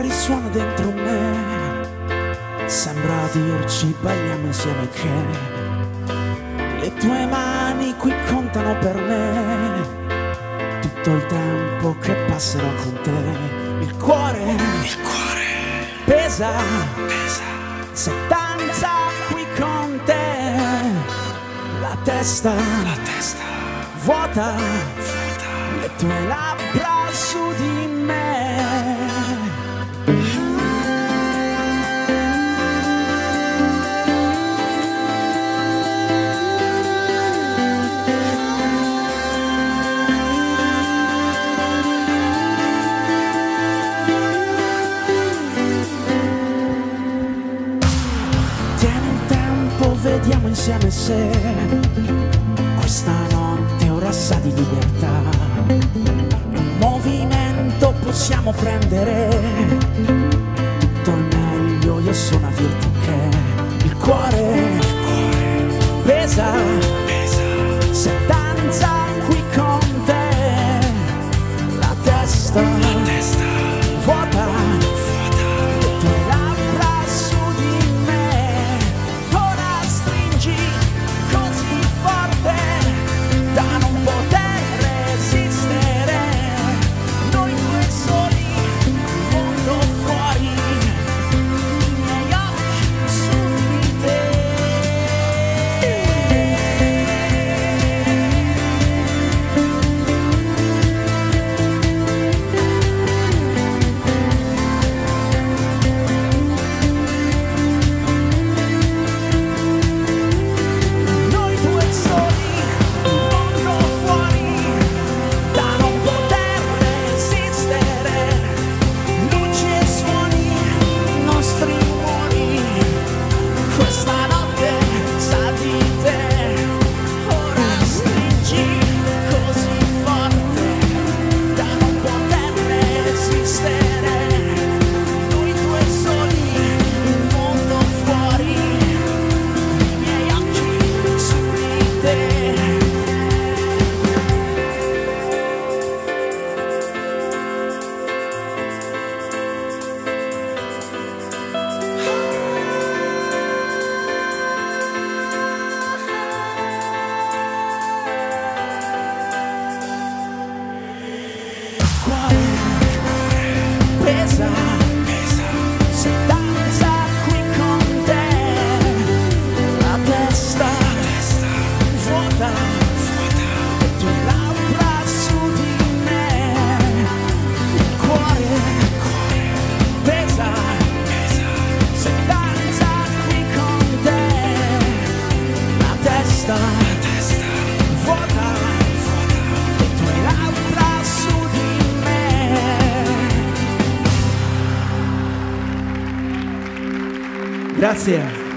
risuona dentro me, sembra dirci balliamo insieme che le tue mani qui contano per me, tutto il tempo che passerò con te, il cuore, Il cuore pesa, pesa, se danza qui con te, la testa la testa vuota, vuota. le tue labbra su di me. Vediamo insieme se questa notte ora sa di libertà. Un movimento possiamo prendere tutto il meglio, io sono a dirti che il cuore, Il cuore pesa pesa, se danza qui con te. La testa la testa di Grazie.